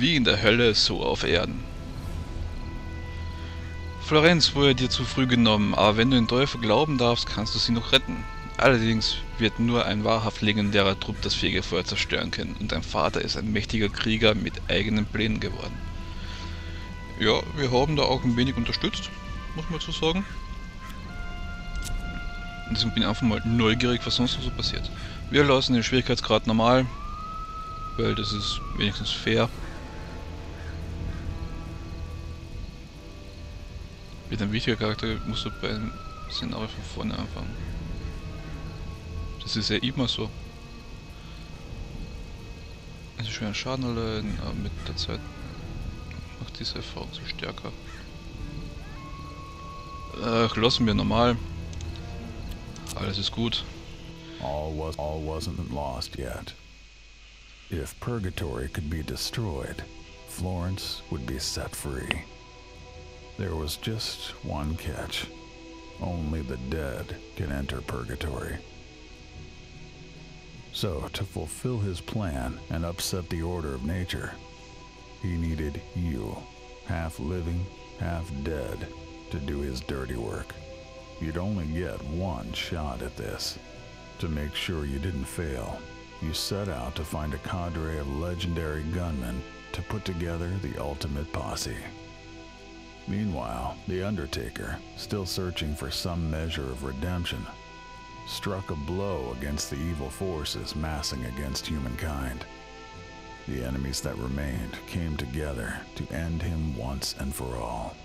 Wie in der Hölle, so auf Erden. Florenz wurde dir zu früh genommen, aber wenn du den Teufel glauben darfst, kannst du sie noch retten. Allerdings wird nur ein wahrhaft legendärer Trupp das Fegefeuer zerstören können und dein Vater ist ein mächtiger Krieger mit eigenen Plänen geworden. Ja, wir haben da auch ein wenig unterstützt, muss man so sagen. Deswegen bin ich einfach mal neugierig, was sonst noch so passiert. Wir lassen den Schwierigkeitsgrad normal, weil das ist wenigstens fair. Wird ein wichtiger Charakter, musst du beim Szenario von vorne anfangen. Das ist ja immer so. Also schweren Schaden erleiden, aber mit der Zeit macht diese Erfahrung so stärker. Ach, lassen wir normal. Alles ist gut. All, was, all wasn't lost yet. If Purgatory could be destroyed, Florence would be set free. There was just one catch. Only the dead can enter Purgatory. So, to fulfill his plan and upset the order of nature, he needed you, half living, half dead, to do his dirty work. You'd only get one shot at this. To make sure you didn't fail, you set out to find a cadre of legendary gunmen to put together the ultimate posse. Meanwhile, The Undertaker, still searching for some measure of redemption, struck a blow against the evil forces massing against humankind. The enemies that remained came together to end him once and for all.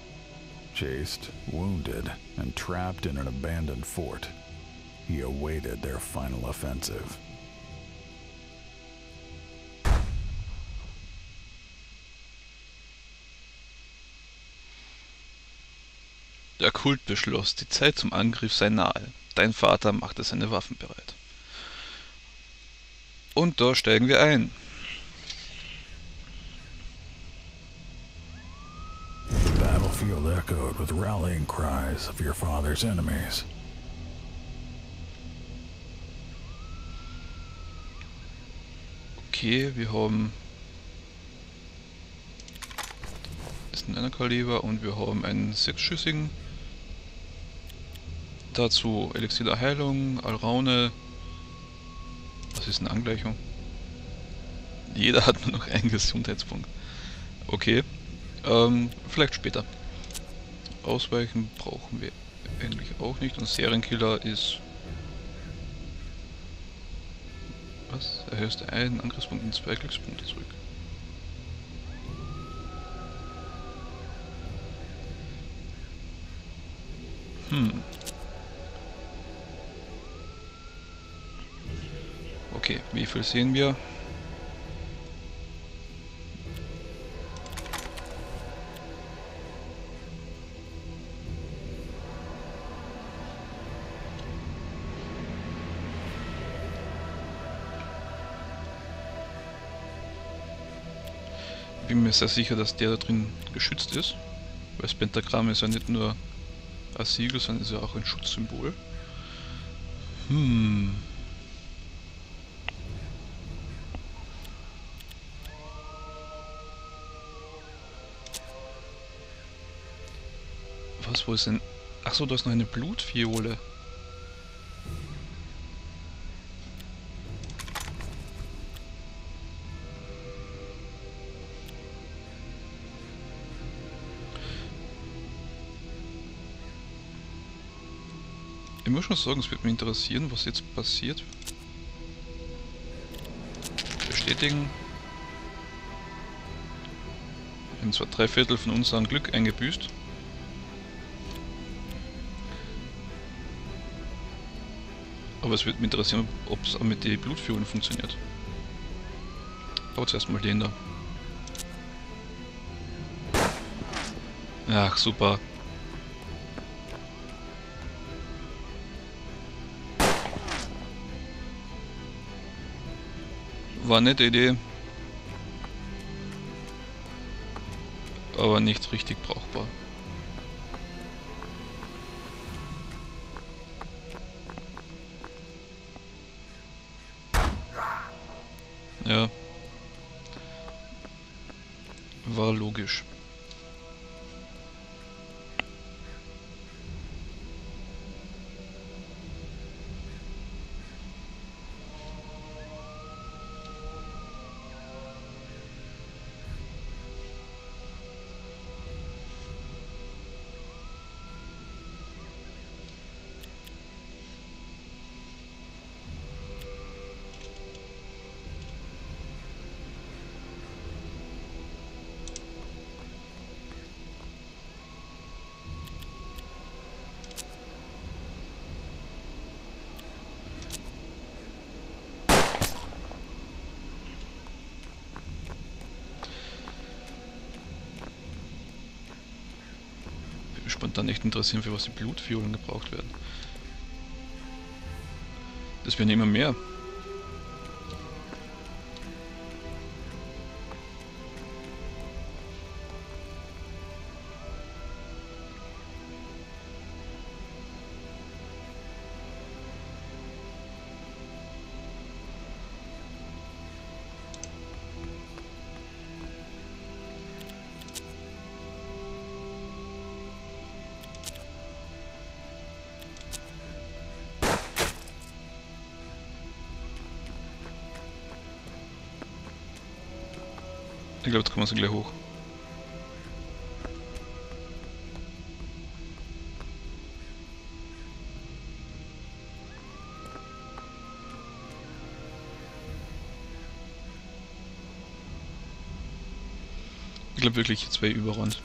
Chased, wounded, and trapped in an abandoned fort, he awaited their final offensive. Der Kult beschloss, die Zeit zum Angriff sei nahe. Dein Vater machte seine Waffen bereit. Und da steigen wir ein. The battlefield echoed with rallying cries of your father's enemies. Okay, wir haben das ist ein 9er Kaliber und wir haben einen sechsschüssigen. Dazu Elixier der Heilung, Alraune. Was ist eine Angleichung? Jeder hat nur noch einen Gesundheitspunkt. Okay. Ähm, vielleicht später. Ausweichen brauchen wir eigentlich auch nicht. Und Serienkiller ist... Was? Erhöhst einen Angriffspunkt und zwei Glückspunkte zurück. Hm. Okay, wie viel sehen wir? bin mir sehr sicher, dass der da drin geschützt ist. Weil das Pentagramm ist ja nicht nur ein Siegel, sondern ist ja auch ein Schutzsymbol. Hm. Was, wo ist denn... Achso, da ist noch eine Blutfiole. Ich muss schon sagen, es wird mich interessieren, was jetzt passiert. Bestätigen. Haben zwar drei Viertel von unserem Glück eingebüßt. Aber es wird mich interessieren, ob es mit den Blutführungen funktioniert. Aber zuerst mal den da. Ach, super. War eine nette Idee. Aber nicht richtig brauchbar. görüşürüz. Spontan echt interessieren, für was die Blutviolen gebraucht werden. Das werden immer mehr. Ich glaube, jetzt kommen sie gleich hoch. Ich glaube wirklich zwei überrannt.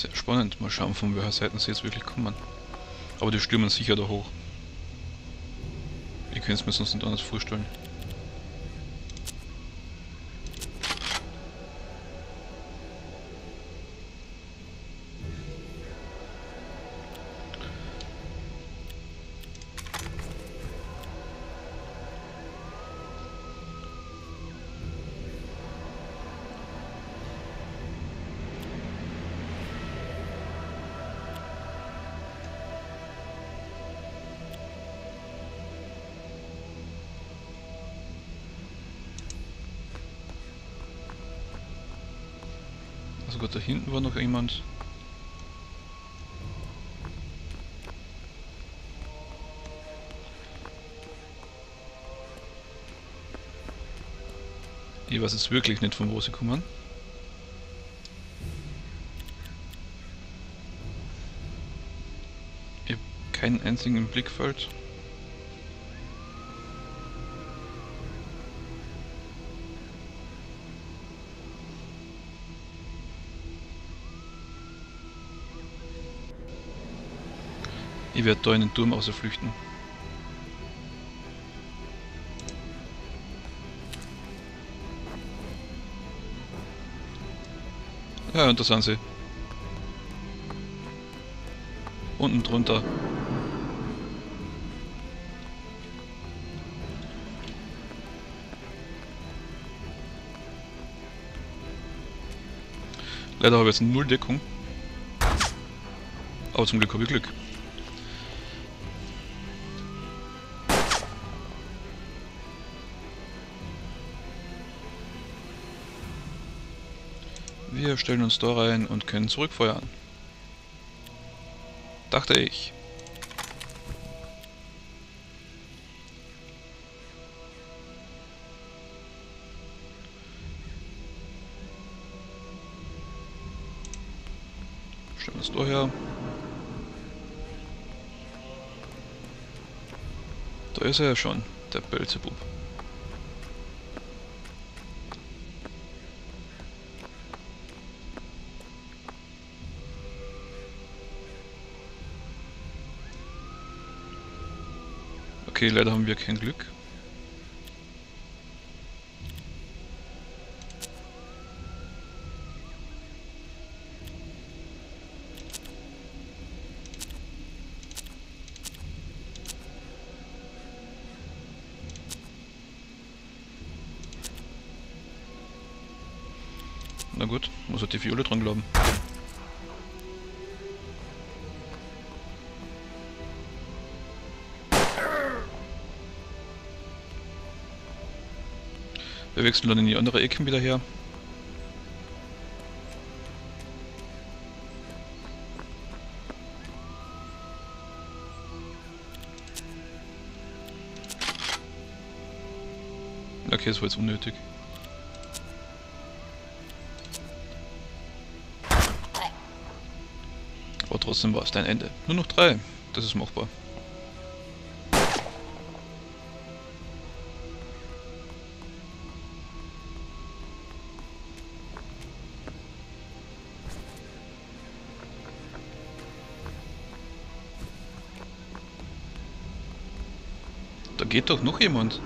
Sehr spannend. Mal schauen, von welcher Seite sie jetzt wirklich kommen. Aber die stürmen sicher da hoch. Ihr könnt es mir sonst nicht anders vorstellen. Gut, da hinten war noch jemand. Ich weiß jetzt wirklich nicht, von wo sie kommen. Ich habe keinen einzigen im Blickfeld. Ich werde da in den Turm flüchten. Ja, und da sind sie. Unten drunter. Leider habe ich jetzt null Deckung. Aber zum Glück habe ich Glück. Wir stellen uns da rein und können zurückfeuern. Dachte ich. Stellen uns da her. Da ist er ja schon, der Belzebub. Okay, leider haben wir kein Glück. Na gut, muss halt die Fiole dran glauben. Wechseln dann in die andere Ecken wieder her. Okay, das war jetzt unnötig. Aber trotzdem war es dein Ende. Nur noch drei. Das ist machbar. Da geht doch noch jemand.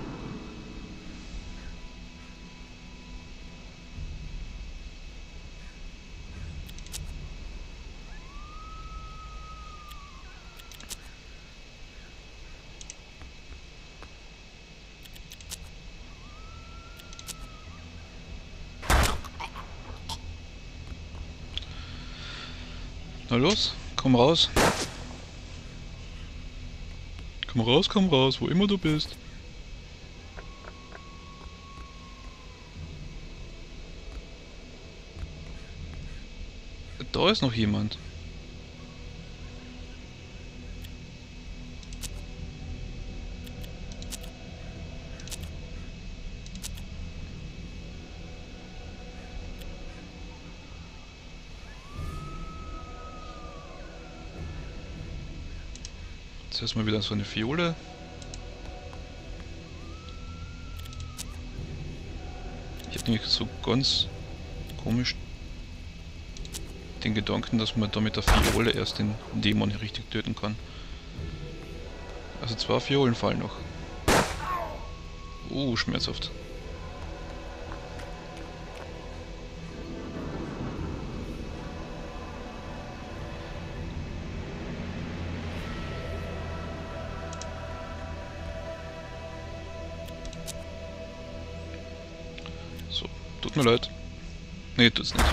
Na los, komm raus. Komm raus, komm raus, wo immer du bist. Da ist noch jemand. Jetzt erstmal wieder so eine Fiole. Ich hätte nämlich so ganz komisch den Gedanken, dass man da mit der Fiole erst den Dämon richtig töten kann. Also zwei Fiolen fallen noch. Uh, schmerzhaft. Tut mir leid. Nee, tut's nicht.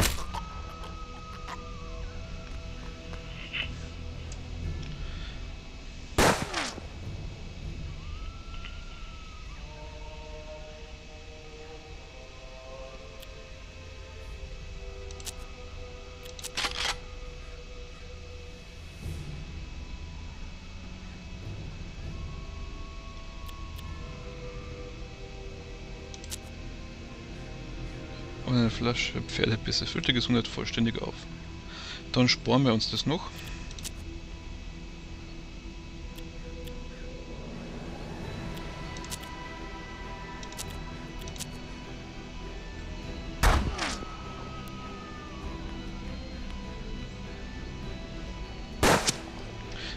Und eine Flasche Pferdebisse füllt die Gesundheit vollständig auf. Dann sparen wir uns das noch.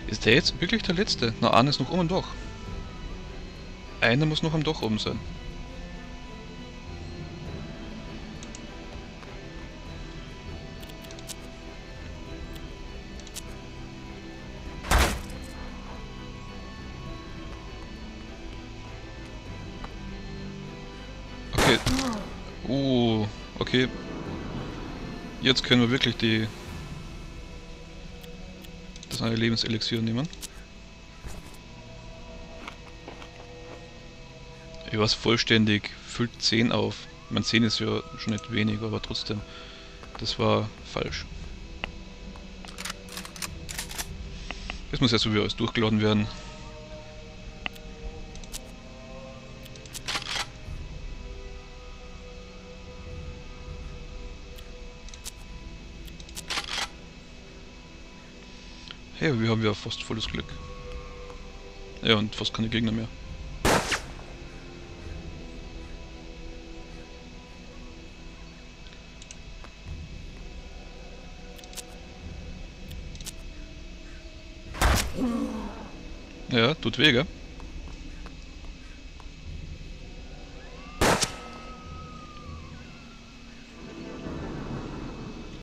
Ist der jetzt wirklich der letzte? Na, einer ist noch oben am Dach. Einer muss noch am Dach oben sein. Jetzt können wir wirklich die das eine Lebenselixier nehmen. Ich war vollständig, füllt 10 auf. Mein 10 ist ja schon nicht wenig, aber trotzdem. Das war falsch. Das muss ja so wie alles durchgeladen werden. Hey, wir haben ja fast volles Glück. Ja, und fast keine Gegner mehr. Ja, tut weh, gell?